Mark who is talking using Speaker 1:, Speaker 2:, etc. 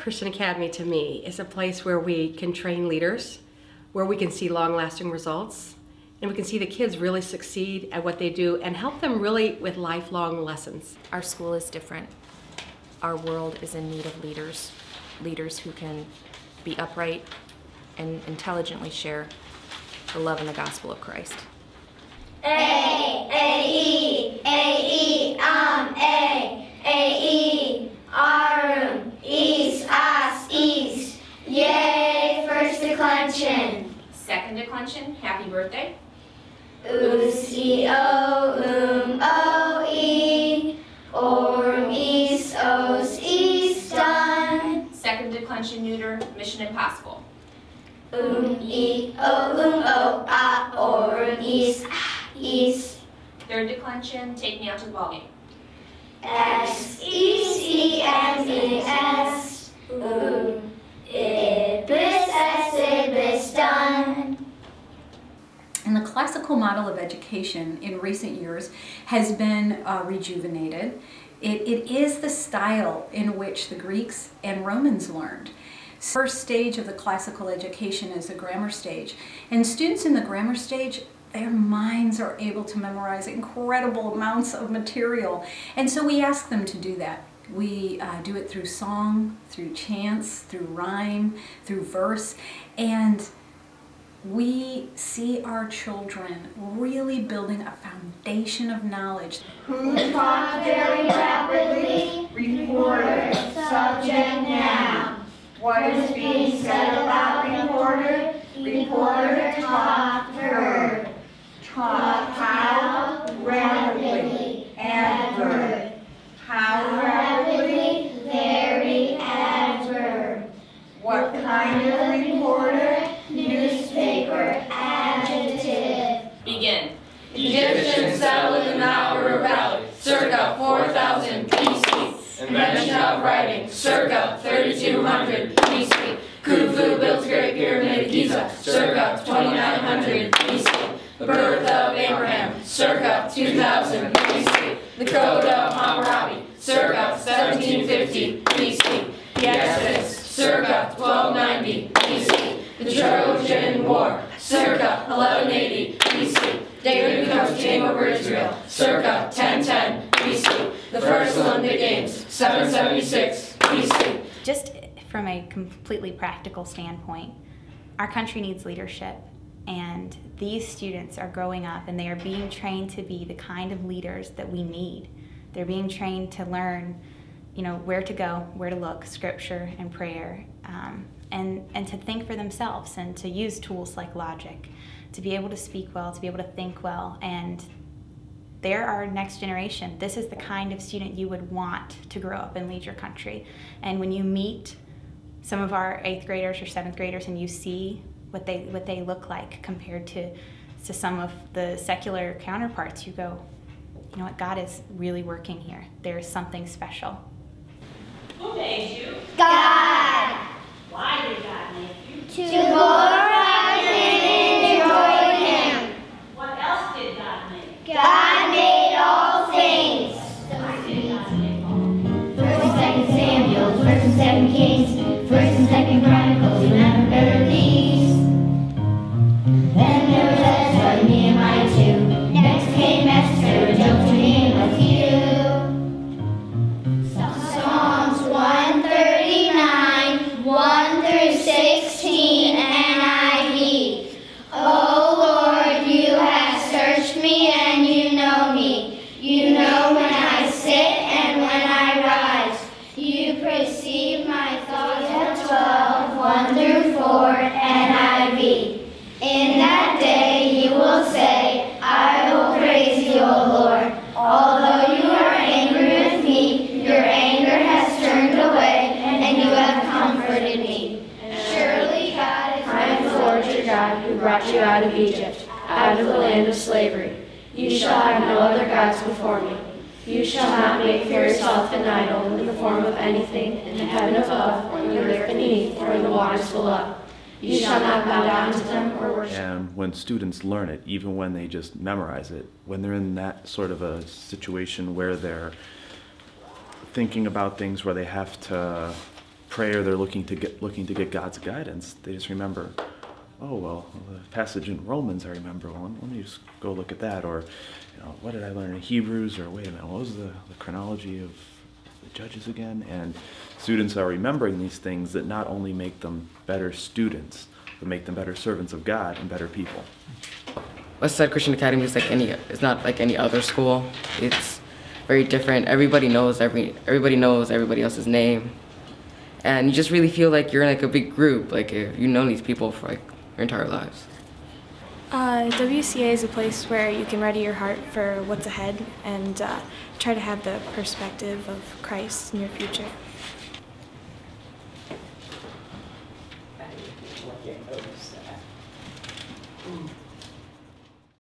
Speaker 1: Christian Academy to me is a place where we can train leaders, where we can see long lasting results, and we can see the kids really succeed at what they do and help them really with lifelong lessons.
Speaker 2: Our school is different. Our world is in need of leaders, leaders who can be upright and intelligently share the love and the gospel of Christ.
Speaker 3: A, A, E, A, E, um, A, A, E, Arum, East, As, East. Yay, first declension.
Speaker 4: Second declension, happy birthday.
Speaker 3: Oos, E, O, done.
Speaker 4: Second declension neuter, mission impossible.
Speaker 3: Um, E, O, Um, O.
Speaker 4: Third declension, take me out to the ballgame.
Speaker 3: S E C M E S. Um,
Speaker 5: classical model of education in recent years has been uh, rejuvenated. It, it is the style in which the Greeks and Romans learned. First stage of the classical education is the grammar stage. And students in the grammar stage, their minds are able to memorize incredible amounts of material. And so we ask them to do that. We uh, do it through song, through chants, through rhyme, through verse. And we see our children really building a foundation of knowledge.
Speaker 3: Who talked very rapidly? Reporter. Subject now. What is being said about reporter? Reporter talked heard. Talk how? Rapidly. Adverb. How rapidly? Very adverb. What kind of reporter? Newspaper. Adjective.
Speaker 4: Begin.
Speaker 6: Egyptians settled in the Nile Valley, circa 4000 BC. Invention of writing, circa 3200 BC. Khufu built Great Pyramid of Giza, circa 2900 BC. The birth of Abraham, circa 2000 BC. The Code of Hammurabi, circa 1750 BC. The Exodus, circa 1290 BC. The Trojan War, circa 1180 BC. David becomes king over Israel, circa 1010 BC. The first Olympic Games, 776 BC.
Speaker 7: Just from a completely practical standpoint, our country needs leadership. And these students are growing up and they are being trained to be the kind of leaders that we need. They're being trained to learn, you know, where to go, where to look, scripture and prayer, um, and, and to think for themselves and to use tools like logic to be able to speak well, to be able to think well, and they're our next generation. This is the kind of student you would want to grow up and lead your country. And when you meet some of our eighth graders or seventh graders and you see what they what they look like compared to to some of the secular counterparts, you go, you know what, God is really working here. There is something special.
Speaker 8: Who made you?
Speaker 3: God.
Speaker 8: God
Speaker 9: who brought you out of Egypt, out of the land of slavery. You shall have no other gods before me. You shall not make for yourself an idol in the form of anything in the heaven above, or in the earth beneath, or in the waters below. You shall not bow down to them or worship.
Speaker 10: And when students learn it, even when they just memorize it, when they're in that sort of a situation where they're thinking about things where they have to pray or they're looking to get looking to get God's guidance, they just remember, oh well, the passage in Romans I remember. Well, let me just go look at that. Or, you know, what did I learn in Hebrews? Or wait a minute, what was the, the chronology of the judges again? And students are remembering these things that not only make them better students, but make them better servants of God and better people.
Speaker 11: Westside Christian Academy is like any it's not like any other school. It's very different. Everybody knows every everybody knows everybody else's name. And you just really feel like you're in like a big group, like you know these people for like your entire lives.
Speaker 12: Uh, WCA is a place where you can ready your heart for what's ahead and uh, try to have the perspective of Christ in your future.